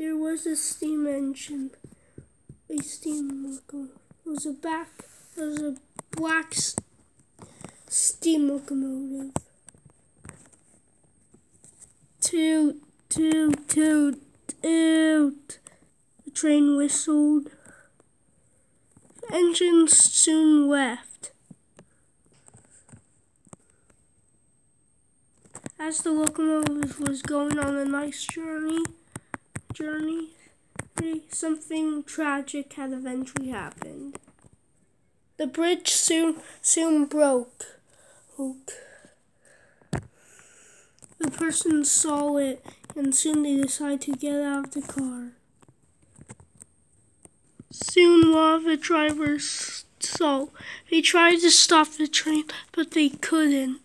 there was a steam engine, a steam locomotive. It was a back. It was a black steam locomotive. Toot, toot, toot, toot. The train whistled. The engine soon left. As the locomotive was going on a nice journey, journey, something tragic had eventually happened. The bridge soon soon broke. The person saw it and soon they decided to get out of the car. Soon one of the drivers saw. They tried to stop the train, but they couldn't.